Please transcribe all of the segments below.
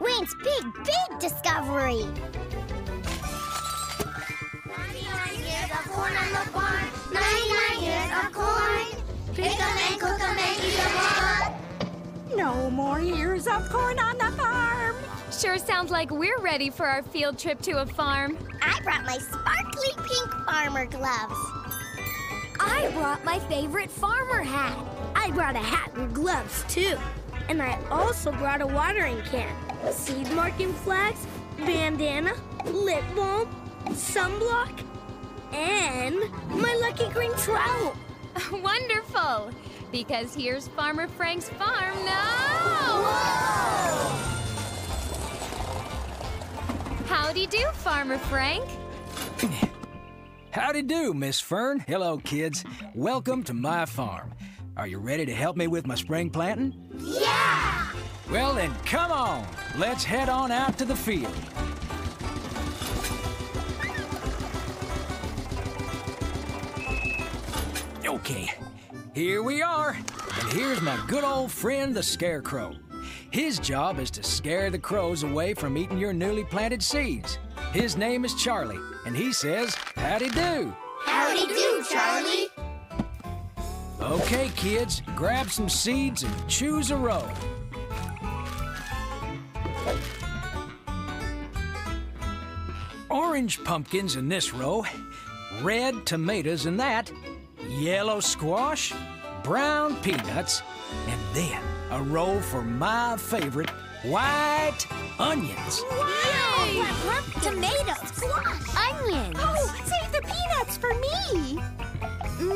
Wayne's big, big discovery. 99 years of corn on the farm. 99 years of corn. Pick 'em and cook 'em and eat 'em all. No more years of corn on the farm. Sure sounds like we're ready for our field trip to a farm. I brought my sparkly pink farmer gloves. I brought my favorite farmer hat. I brought a hat and gloves too. And I also brought a watering can, seed marking flags, bandana, lip balm, sunblock, and my lucky green trowel. Wonderful! Because here's Farmer Frank's farm now! Howdy do, Farmer Frank. Howdy do, Miss Fern. Hello, kids. Welcome to my farm. Are you ready to help me with my spring planting? Yeah! Well, then come on. Let's head on out to the field. Okay, here we are. And here's my good old friend, the Scarecrow. His job is to scare the crows away from eating your newly planted seeds. His name is Charlie, and he says, Howdy do. Howdy do, Charlie. Okay, kids, grab some seeds and choose a row. Orange pumpkins in this row, red tomatoes in that, yellow squash, brown peanuts, and then a row for my favorite, white onions. Wow! Tomatoes, squash, onions. Oh, save the peanuts for me.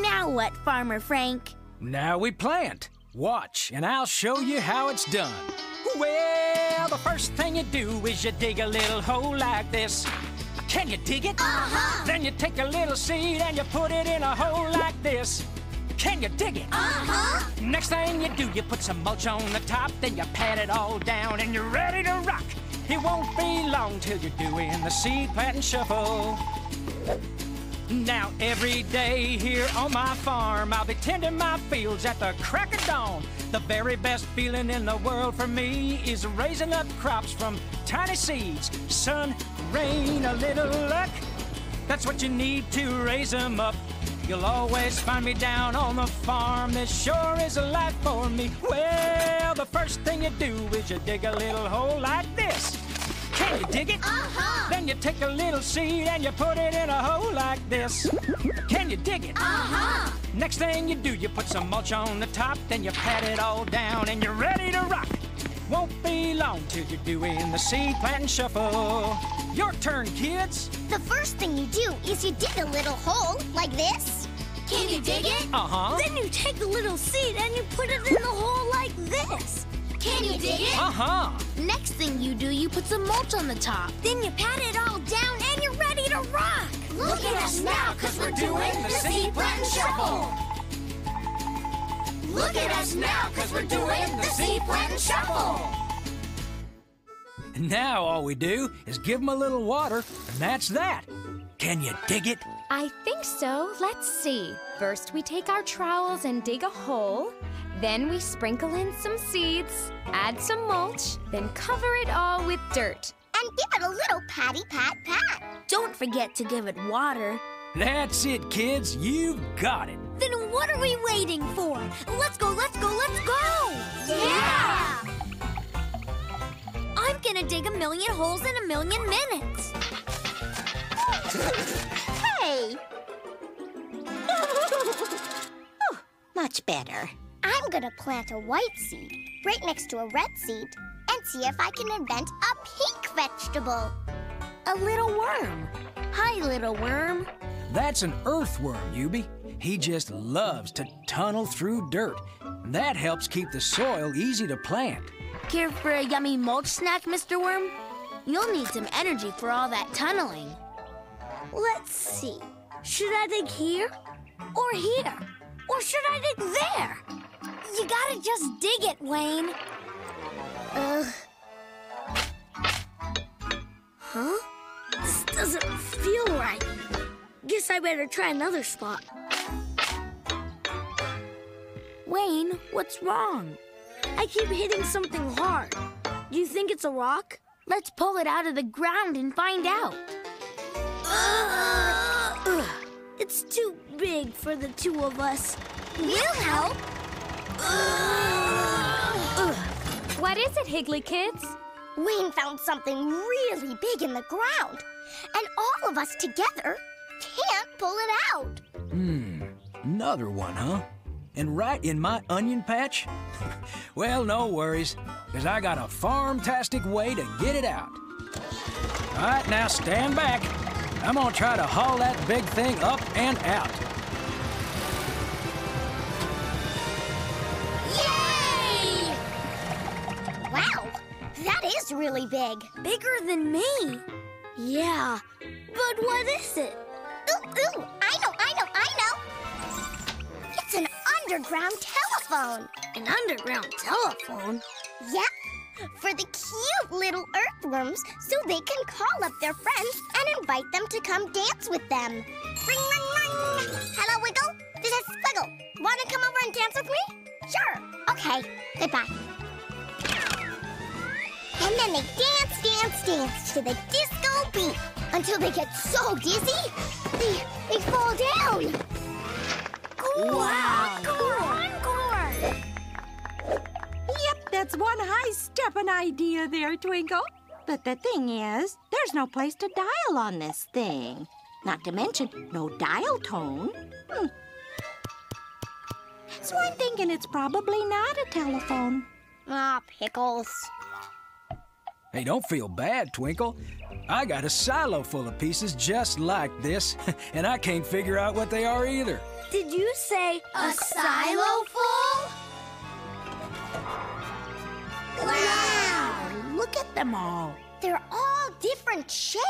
Now what, Farmer Frank? Now we plant. Watch, and I'll show you how it's done. Well, the first thing you do is you dig a little hole like this. Can you dig it? Uh-huh. Then you take a little seed and you put it in a hole like this. Can you dig it? Uh-huh. Next thing you do, you put some mulch on the top, then you pat it all down and you're ready to rock. It won't be long till you're doing the seed planting shuffle. Now every day here on my farm, I'll be tending my fields at the crack of dawn. The very best feeling in the world for me is raising up crops from tiny seeds. Sun, rain, a little luck. That's what you need to raise them up. You'll always find me down on the farm. This sure is a life for me. Well, the first thing you do is you dig a little hole like this. Can you dig it? Uh-huh. Then you take a little seed and you put it in a hole like this. Can you dig it? Uh-huh. Next thing you do, you put some mulch on the top, then you pat it all down and you're ready to rock. Won't be long till you're doing the seed planting shuffle. Your turn, kids. The first thing you do is you dig a little hole like this. Can you dig it? Uh huh. Then you take a little seed and you put it in the hole like this. Can you dig it? Uh huh. Next thing you do, you put some mulch on the top. Then you pat it all down and you're ready to rock. Look at us now, cause we're doing the seed planting shuffle. Look at us now, cause we're doing the seed planting shuffle. Now all we do is give them a little water, and that's that. Can you dig it? I think so. Let's see. First, we take our trowels and dig a hole. Then we sprinkle in some seeds, add some mulch, then cover it all with dirt. And give it a little patty pat pat. Don't forget to give it water. That's it, kids. You've got it. Then what are we waiting for? Let's go, let's go, let's go! Yeah! I'm gonna dig a million holes in a million minutes. Hey! oh, much better. I'm gonna plant a white seed right next to a red seed and see if I can invent a pink vegetable. A little worm. Hi, little worm. That's an earthworm, Eubie. He just loves to tunnel through dirt. That helps keep the soil easy to plant. Care for a yummy mulch snack, Mr. Worm? You'll need some energy for all that tunneling. Let's see. Should I dig here? Or here? Or should I dig there? You gotta just dig it, Wayne. Ugh. Huh? This doesn't feel right. Guess I better try another spot. Wayne, what's wrong? I keep hitting something hard. Do you think it's a rock? Let's pull it out of the ground and find out. Ugh, it's too big for the two of us. We'll help. What is it, Higgly Kids? Wayne found something really big in the ground, and all of us together can't pull it out. Hmm, another one, huh? And right in my onion patch? well, no worries, because I got a farm-tastic way to get it out. All right, now stand back. I'm gonna try to haul that big thing up and out. Yay! Wow, that is really big. Bigger than me. Yeah, but what is it? Ooh, ooh, underground telephone. An underground telephone? Yep, for the cute little earthworms so they can call up their friends and invite them to come dance with them. Ring, ring, ring. Hello, Wiggle. This is Squiggle. Want to come over and dance with me? Sure. Okay, goodbye. And then they dance, dance, dance to the disco beat until they get so dizzy, they, they fall down. Wow. Encore! Yep, that's one high stepping idea there, Twinkle. But the thing is, there's no place to dial on this thing. Not to mention, no dial tone. Hmm. So I'm thinking it's probably not a telephone. Ah, pickles. Hey, don't feel bad, Twinkle. I got a silo full of pieces just like this, and I can't figure out what they are either. Did you say A silo full? Wow, look at them all. They're all different shapes.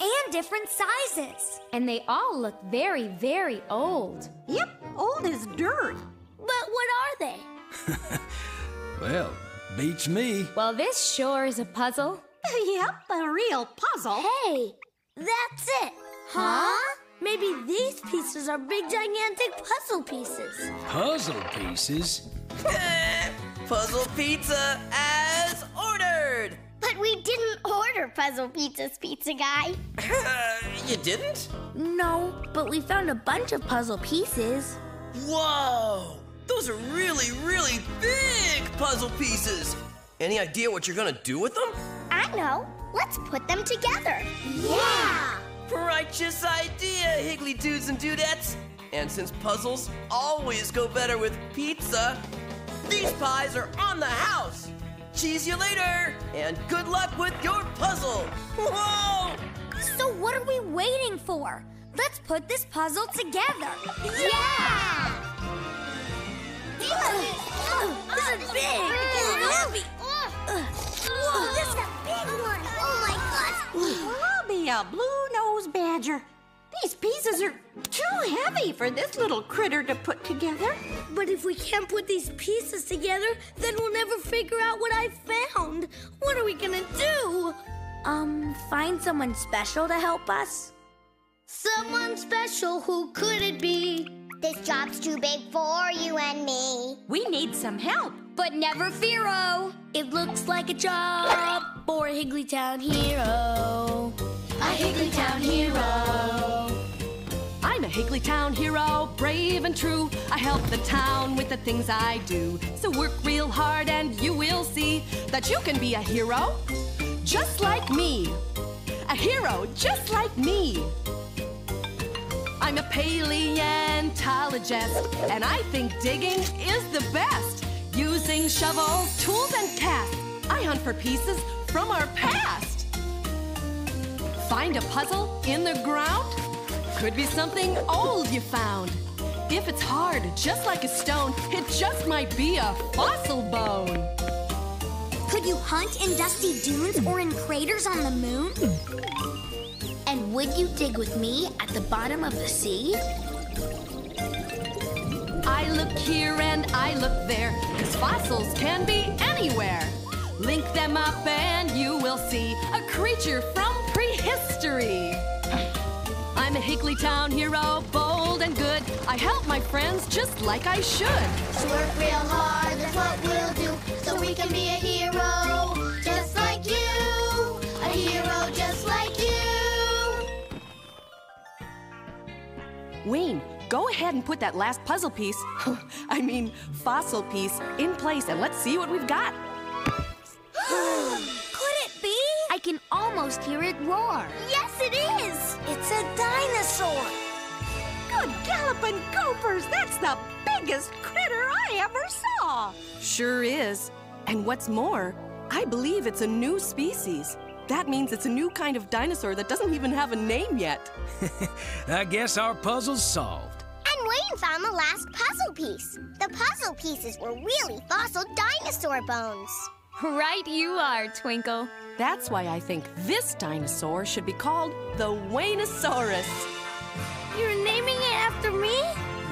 And different sizes. And they all look very, very old. Yep, old as dirt. But what are they? Well, beats me. Well, this sure is a puzzle. yep, a real puzzle. Hey, that's it. Huh? Maybe these pieces are big, gigantic puzzle pieces. Puzzle pieces? Puzzle pizza as ordered! But we didn't order puzzle pizzas, pizza guy. you didn't? No, but we found a bunch of puzzle pieces. Whoa! Those are really, really big puzzle pieces! Any idea what you're gonna do with them? I know. Let's put them together. Yeah! Righteous idea, Higgly Dudes and Dudettes! And since puzzles always go better with pizza, these pies are on the house! Cheese you later, and good luck with your puzzle! Whoa! So what are we waiting for? Let's put this puzzle together. Yeah! This is big. Heavy. Whoa, this is a big one. Oh my gosh. I'll be a blue-nosed badger. These pieces are too heavy for this little critter to put together. But if we can't put these pieces together, then we'll never figure out what I found. What are we gonna do? Um, find someone special to help us? Someone special, who could it be? This job's too big for you and me. We need some help. But never fear-o. Oh. It looks like a job for a Higglytown hero. A Higglytown hero. I'm a Higglytown hero, brave and true. I help the town with the things I do. So work real hard and you will see that you can be a hero just like me. A hero just like me. I'm a paleontologist, and I think digging is the best. Using shovels, tools, and casts, I hunt for pieces from our past. Find a puzzle in the ground? Could be something old you found. If it's hard, just like a stone, it just might be a fossil bone. Could you hunt in dusty dunes or in craters on the moon? And would you dig with me at the bottom of the sea? I look here and I look there, cause fossils can be anywhere. Link them up and you will see a creature from prehistory. I'm a Higglytown hero, bold and good. I help my friends just like I should. So work real hard, that's what we'll do, so we can be a hero, just Wayne, go ahead and put that last puzzle piece, I mean, fossil piece, in place and let's see what we've got. Could it be? I can almost hear it roar. Yes, it is! It's a dinosaur. Good galloping gophers! That's the biggest critter I ever saw! Sure is. And what's more, I believe it's a new species. That means it's a new kind of dinosaur that doesn't even have a name yet. I guess our puzzle's solved. And Wayne found the last puzzle piece. The puzzle pieces were really fossil dinosaur bones. Right you are, Twinkle. That's why I think this dinosaur should be called the Waynosaurus. You're naming it after me?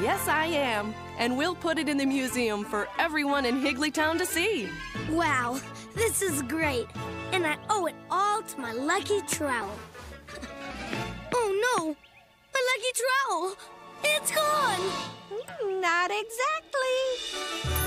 Yes, I am. And we'll put it in the museum for everyone in Higglytown to see. Wow, this is great. And I owe it all to my lucky trowel. oh no, my lucky trowel! It's gone! Not exactly.